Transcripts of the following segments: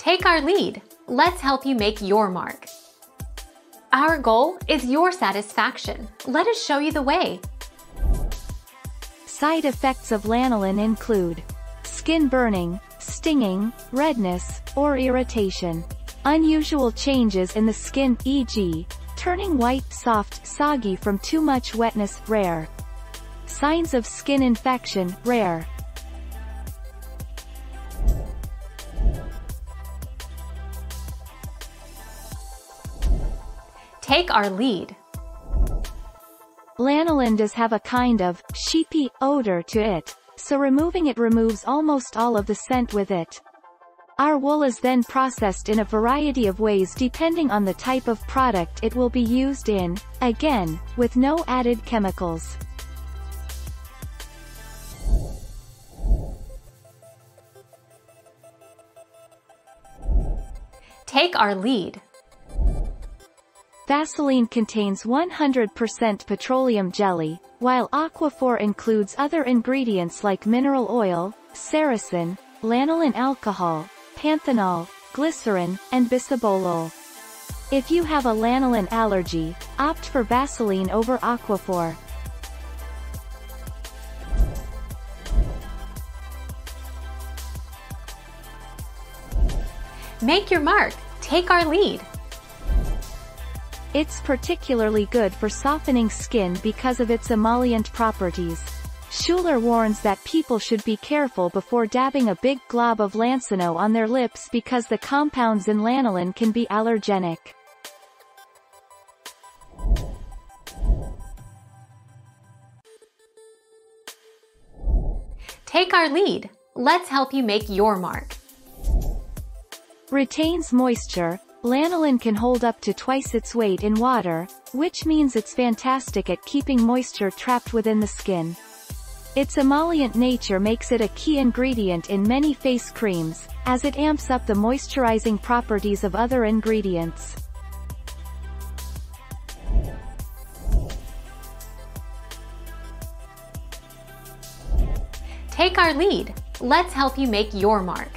Take our lead. Let's help you make your mark. Our goal is your satisfaction. Let us show you the way. Side effects of lanolin include skin burning, stinging, redness, or irritation. Unusual changes in the skin e.g., turning white, soft, soggy from too much wetness rare. Signs of skin infection rare. Take our lead. Lanolin does have a kind of sheepy odor to it, so removing it removes almost all of the scent with it. Our wool is then processed in a variety of ways depending on the type of product it will be used in, again, with no added chemicals. Take our lead. Vaseline contains 100% petroleum jelly, while Aquaphor includes other ingredients like mineral oil, ceresin, lanolin alcohol, panthenol, glycerin, and bisabolol. If you have a lanolin allergy, opt for Vaseline over Aquaphor. Make your mark. Take our lead. It's particularly good for softening skin because of its emollient properties. Schuler warns that people should be careful before dabbing a big glob of Lansinoh on their lips because the compounds in lanolin can be allergenic. Take our lead. Let's help you make your mark. Retains moisture. Lanolin can hold up to twice its weight in water, which means it's fantastic at keeping moisture trapped within the skin. Its emollient nature makes it a key ingredient in many face creams, as it amps up the moisturizing properties of other ingredients. Take our lead. Let's help you make your mark.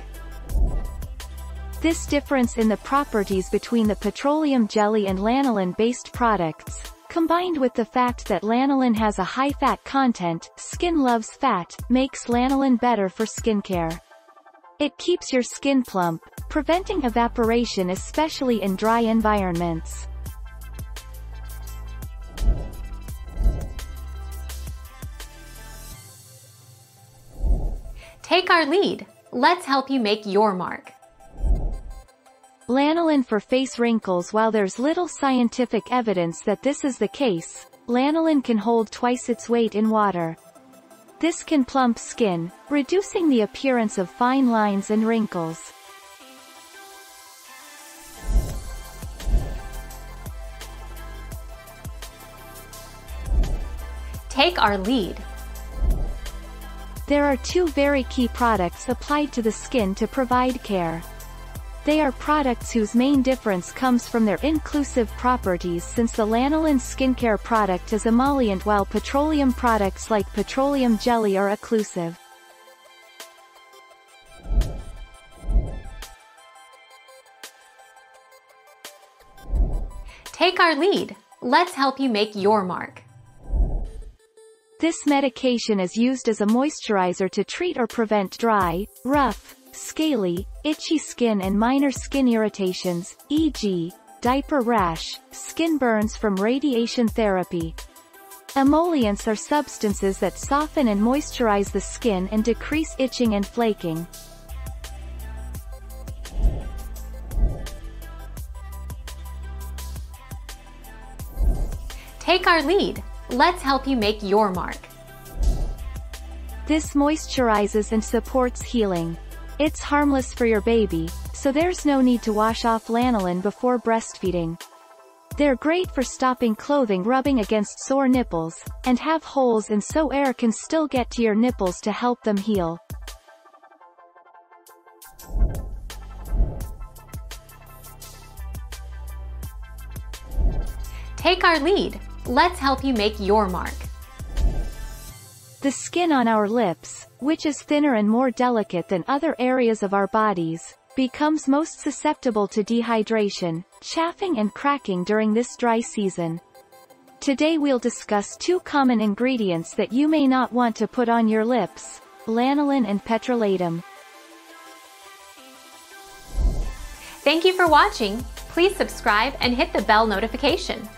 This difference in the properties between the petroleum jelly and lanolin-based products, combined with the fact that lanolin has a high fat content, skin loves fat, makes lanolin better for skincare. It keeps your skin plump, preventing evaporation especially in dry environments. Take our lead. Let's help you make your mark. Lanolin for face wrinkles While there's little scientific evidence that this is the case, lanolin can hold twice its weight in water. This can plump skin, reducing the appearance of fine lines and wrinkles. Take our lead. There are two very key products applied to the skin to provide care. They are products whose main difference comes from their occlusive properties since the lanolin skincare product is emollient while petroleum products like petroleum jelly are occlusive. Take our lead. Let's help you make your mark. This medication is used as a moisturizer to treat or prevent dry, rough, scaly, itchy skin and minor skin irritations, e.g., diaper rash, skin burns from radiation therapy. Emollients are substances that soften and moisturize the skin and decrease itching and flaking. Take our lead. Let's help you make your mark. This moisturizes and supports healing. It's harmless for your baby, so there's no need to wash off lanolin before breastfeeding. They're great for stopping clothing rubbing against sore nipples, and have holes and so air can still get to your nipples to help them heal. Take our lead. Let's help you make your mark. The skin on our lips, which is thinner and more delicate than other areas of our bodies, becomes most susceptible to dehydration, chaffing and cracking during this dry season. Today we'll discuss two common ingredients that you may not want to put on your lips, lanolin and petrolatum. Thank you for watching. Please subscribe and hit the bell notification.